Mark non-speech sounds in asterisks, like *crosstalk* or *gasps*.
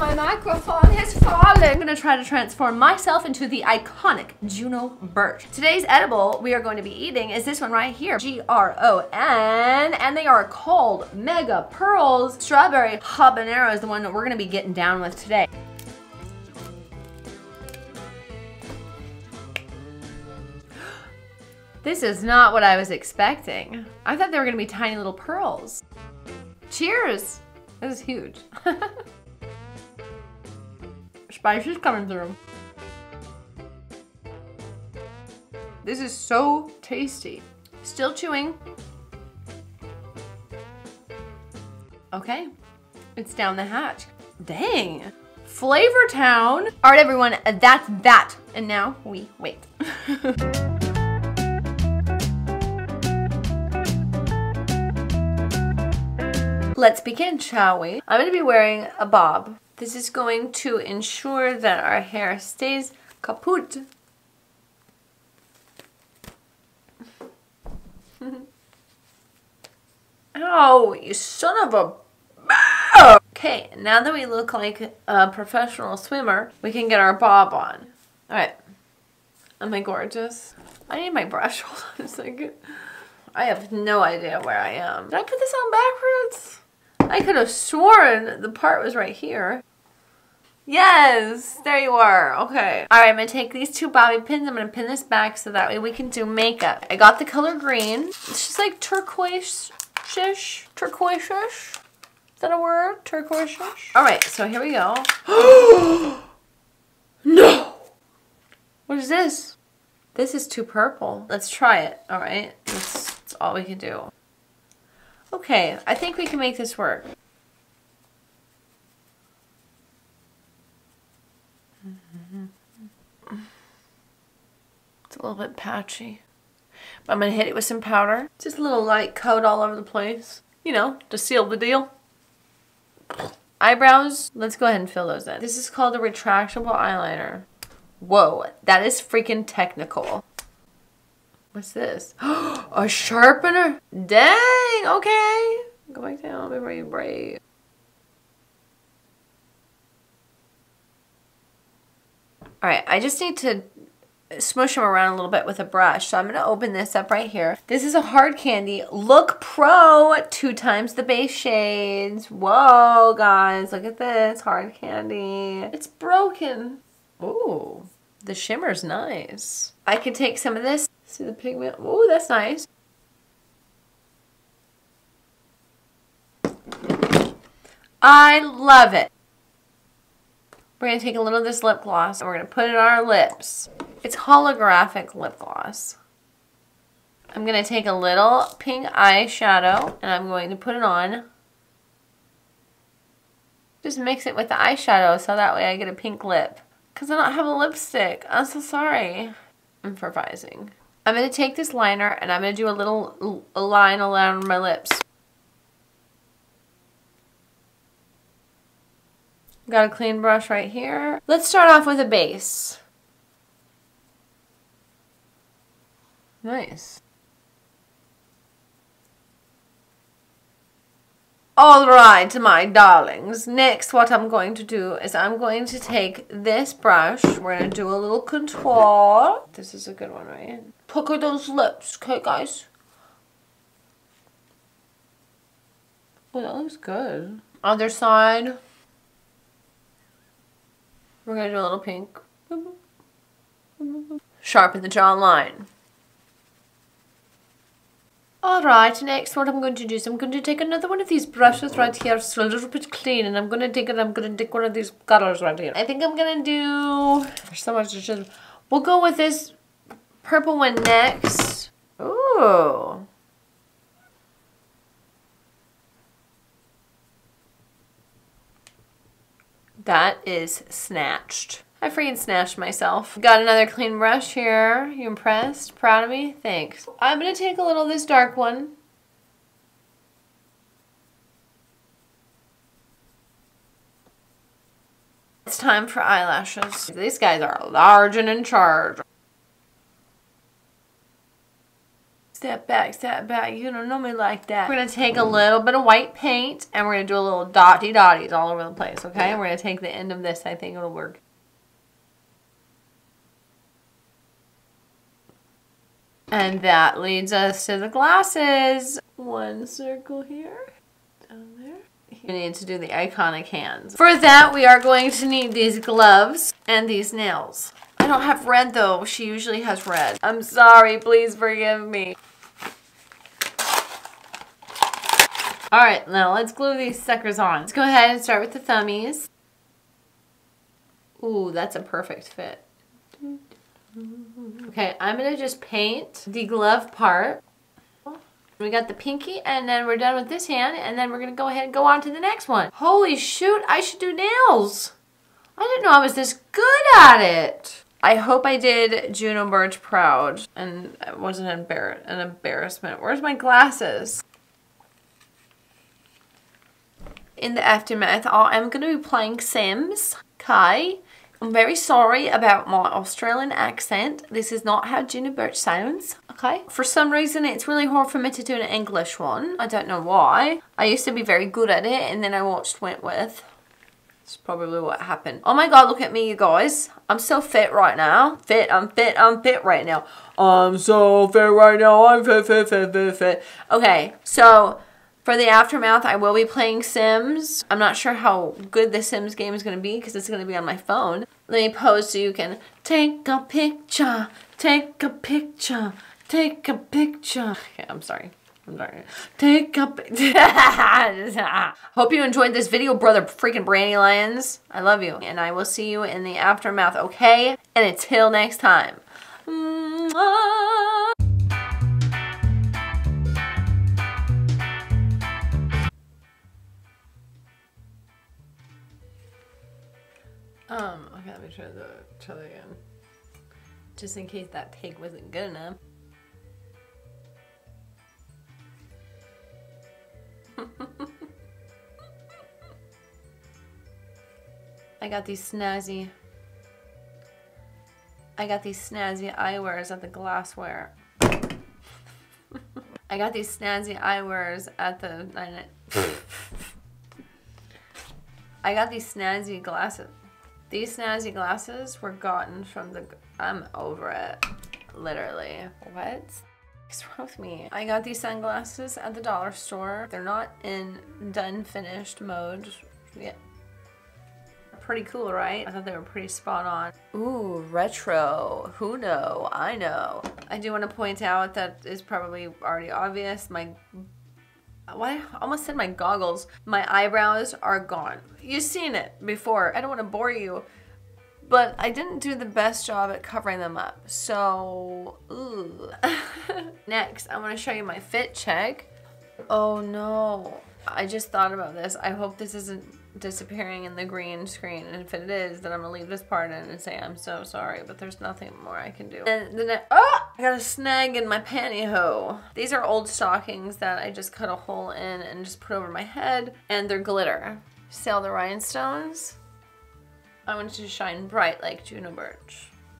my microphone has fallen. I'm gonna try to transform myself into the iconic Juno Birch. Today's edible we are going to be eating is this one right here, G-R-O-N, and they are called Mega Pearls. Strawberry habanero is the one that we're gonna be getting down with today. *gasps* This is not what I was expecting. I thought they were gonna be tiny little pearls. Cheers! This is huge. *laughs* Spice is coming through. This is so tasty. Still chewing. Okay, it's down the hatch. Dang. Flavor Town. All right, everyone, that's that. And now we wait. *laughs* Let's begin, shall we? I'm to be wearing a bob. This is going to ensure that our hair stays kaput. *laughs* oh, you son of a... Okay, now that we look like a professional swimmer, we can get our bob on. Alright. Am I gorgeous? I need my brush. *laughs* Hold on a second. I have no idea where I am. Did I put this on backwards? I could have sworn the part was right here. Yes, there you are. Okay. All right, I'm to take these two bobby pins. I'm to pin this back so that way we can do makeup. I got the color green. It's just like turquoise-ish. Turquoise-ish. Is that a word? Turquoise-ish? All right, so here we go. *gasps* no! What is this? This is too purple. Let's try it, all right? That's, that's all we can do. Okay, I think we can make this work. It's a little bit patchy. But I'm going to hit it with some powder. Just a little light coat all over the place. You know, to seal the deal. Eyebrows, let's go ahead and fill those in. This is called a retractable eyeliner. Whoa, that is freaking technical. What's this? *gasps* a sharpener? Dang, okay. Go back down before you break. All right, I just need to smush them around a little bit with a brush. So I'm going to open this up right here. This is a hard candy. Look Pro, two times the base shades. Whoa, guys, look at this hard candy. It's broken. Ooh, the shimmer's nice. I could take some of this. See the pigment? Ooh, that's nice. I love it. We're to take a little of this lip gloss and we're going to put it on our lips. It's holographic lip gloss. I'm going to take a little pink eyeshadow and I'm going to put it on. Just mix it with the eyeshadow so that way I get a pink lip. Because I don't have a lipstick. I'm so sorry. Improvising. I'm going to take this liner and I'm going to do a little line around my lips. Got a clean brush right here. Let's start off with a base. Nice. Alright, my darlings. Next, what I'm going to do is I'm going to take this brush. We're going to do a little contour. This is a good one, right? Pucker those lips, okay, guys? Oh, that looks good. Other side. We're going to do a little pink. Sharpen the jawline. Alright, next what I'm going to do is I'm going to take another one of these brushes right here. It's a little bit clean and I'm going to take it, I'm going to take one of these colors right here. I think I'm going to do, there's so much to. We'll go with this purple one next. Ooh. That is snatched. I freaking snatched myself. Got another clean brush here. You impressed? Proud of me? Thanks. I'm going to take a little of this dark one. It's time for eyelashes. These guys are large and in charge. Step back, step back. You don't know me like that. We're gonna take a little bit of white paint and we're gonna do a little dotty dotties all over the place, okay? We're gonna take the end of this. I think it'll work. And that leads us to the glasses. One circle here, down there. You need to do the iconic hands. For that, we are going to need these gloves and these nails. I don't have red though. She usually has red. I'm sorry. Please forgive me. All right, now let's glue these suckers on. Let's go ahead and start with the thummies. Ooh, that's a perfect fit. Okay, I'm gonna just paint the glove part. We got the pinky and then we're done with this hand and then we're gonna go ahead and go on to the next one. Holy shoot, I should do nails. I didn't know I was this good at it. I hope I did Juno Birch proud and it wasn't an, embar an embarrassment. Where's my glasses? In the aftermath, I'm to be playing Sims. Okay. I'm very sorry about my Australian accent. This is not how Juno Birch sounds, okay? For some reason, it's really hard for me to do an English one. I don't know why. I used to be very good at it, and then I watched Wentworth. It's probably what happened. Oh my god, look at me, you guys. I'm so fit right now. Fit, I'm fit, I'm fit right now. I'm so fit right now. I'm fit, fit, fit, fit, fit. Okay, so for the aftermath, I will be playing Sims. I'm not sure how good the Sims game is going to be because it's going to be on my phone. Let me pose so you can take a picture, take a picture, take a picture. Okay, I'm sorry. I'm sorry. Take a picture. *laughs* Hope you enjoyed this video, brother freaking Brandi Lions. I love you. And I will see you in the aftermath, okay? And until next time. Um, okay, let me try the try again. Just in case that take wasn't good enough. *laughs* I got these snazzy I got these snazzy eyewears at the glassware. *laughs* I got these snazzy eyewears at the I *laughs* got these snazzy glasses. These snazzy glasses were gotten from the... I'm over it. Literally. What? What's wrong with me? I got these sunglasses at the dollar store. They're not in done finished mode yet. Pretty cool, right? I thought they were pretty spot on. Ooh, retro. Who know? I know. I do want to point out that is probably already obvious. My why I almost said my goggles. My eyebrows are gone. You've seen it before. I don't want to bore you, but I didn't do the best job at covering them up. So. *laughs* Next, I want to show you my fit check. Oh no. I just thought about this. I hope this isn't disappearing in the green screen. And if it is, then I'm gonna leave this part in and say I'm so sorry, but there's nothing more I can do. And then, I, oh, I got a snag in my pantyhose. These are old stockings that I just cut a hole in and just put over my head, and they're glitter. See all the rhinestones? I want to shine bright like Juno Birch.